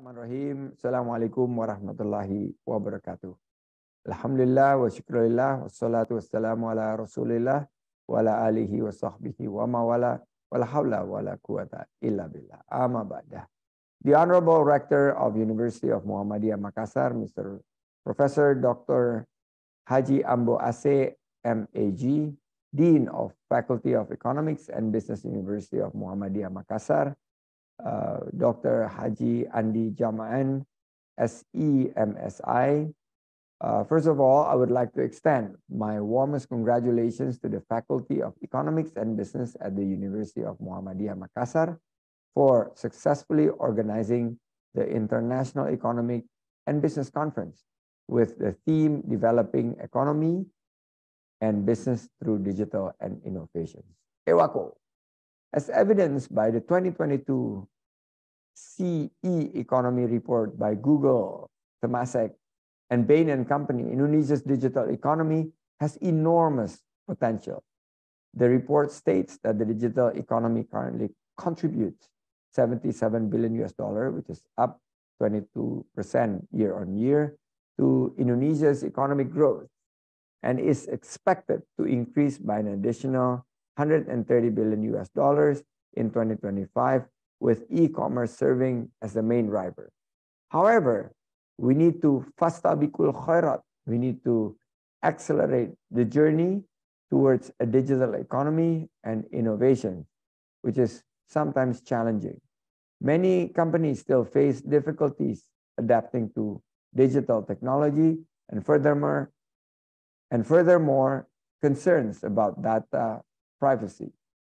Bismillahirrahmanirrahim. Assalamualaikum warahmatullahi wabarakatuh. Alhamdulillah wa syukurillah wassalatu wassalamu ala rasulillah wa ala alihi wa sahbihi wa mawala wa la hawla wa la quwata illa billah. Amma ba'dah. The Honorable Rector of University of Muhammadiyah Makassar, Mr. Professor Dr. Haji Ambo Ase, MAG, Dean of Faculty of Economics and Business University of Muhammadiyah Makassar, uh, Dr. Haji Andi Jamaan, SEMSI. Uh, first of all, I would like to extend my warmest congratulations to the Faculty of Economics and Business at the University of Muhammadiyah Makassar for successfully organizing the International Economic and Business Conference with the theme Developing Economy and Business Through Digital and Innovations. EWACO. As evidenced by the 2022 SEA Economy Report by Google, Temasek, and Bain and Company, Indonesia's digital economy has enormous potential. The report states that the digital economy currently contributes 77 billion US dollar, which is up 22% year on year to Indonesia's economic growth and is expected to increase by an additional 130 billion US dollars in 2025, with e-commerce serving as the main driver. However, we need to fastabikul khairat. We need to accelerate the journey towards a digital economy and innovation, which is sometimes challenging. Many companies still face difficulties adapting to digital technology and furthermore, and furthermore, concerns about data privacy,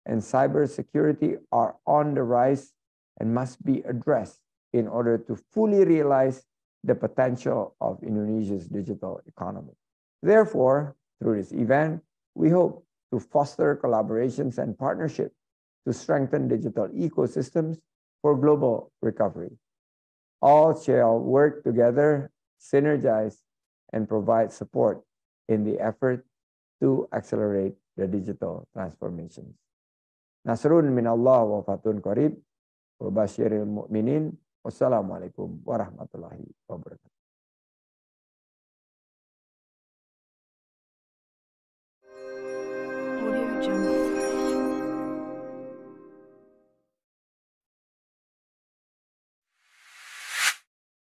and cybersecurity are on the rise and must be addressed in order to fully realize the potential of Indonesia's digital economy. Therefore, through this event, we hope to foster collaborations and partnerships to strengthen digital ecosystems for global recovery. All shall work together, synergize, and provide support in the effort to accelerate the digital transformations. Nasrun min Allah wa fatun qarib wa basyiril mu'minin. Wassalamualaikum warahmatullahi wabarakatuh. Audio Jungle.